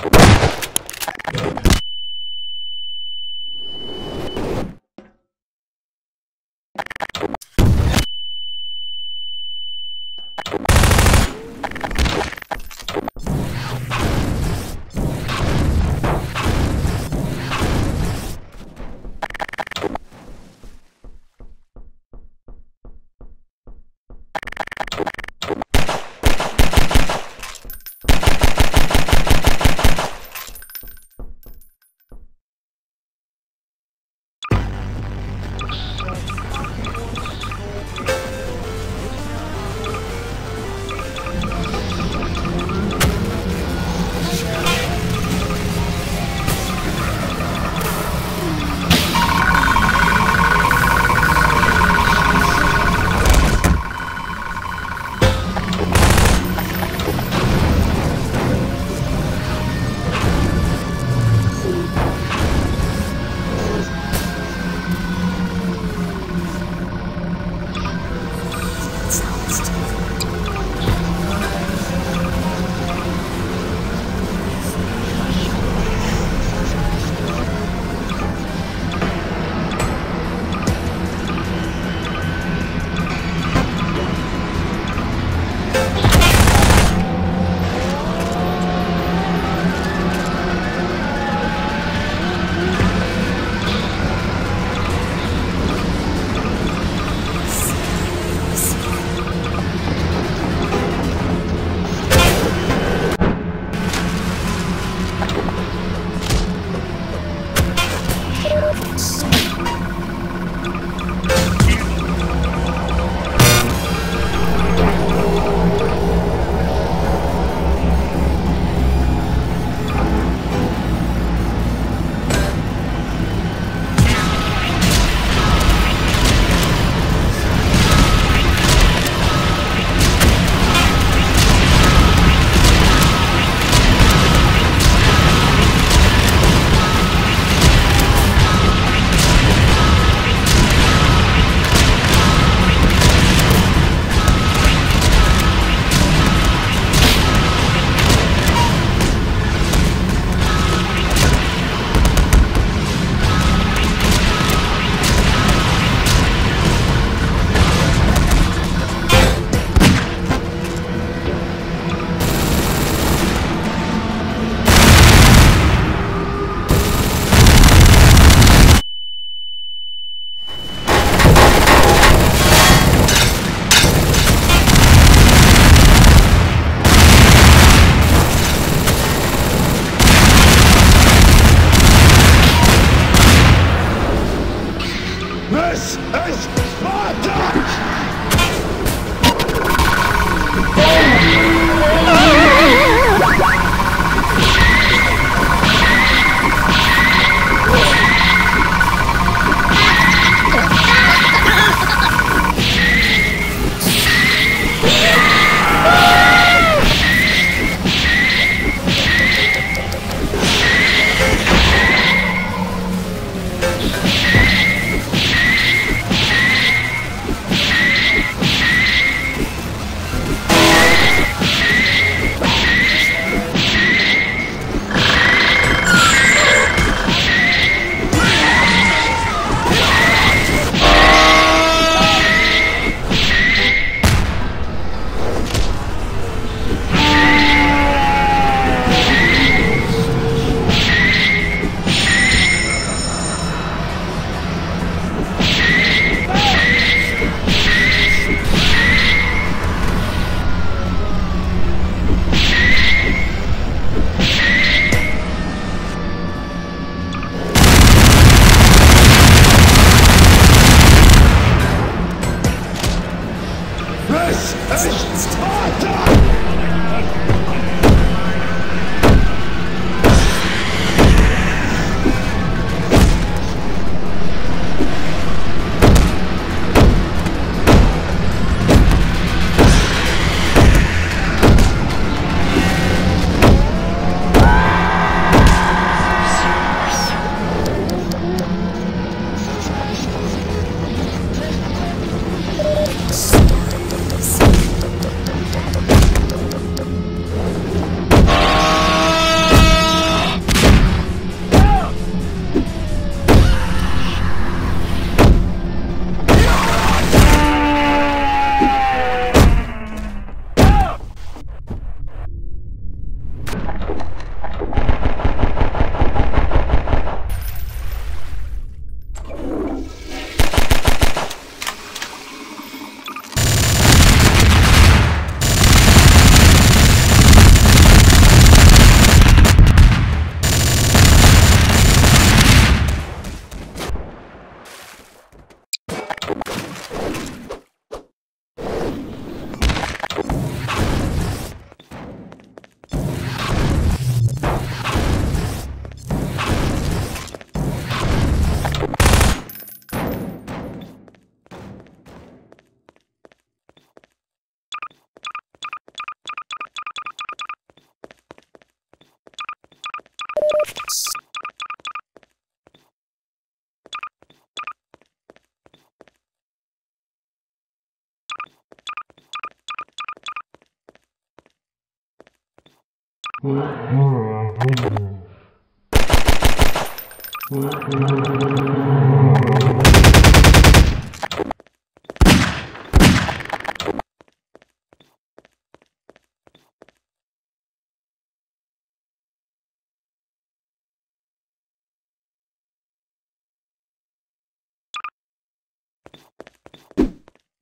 Thank Thank you.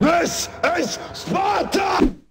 This is Sparta!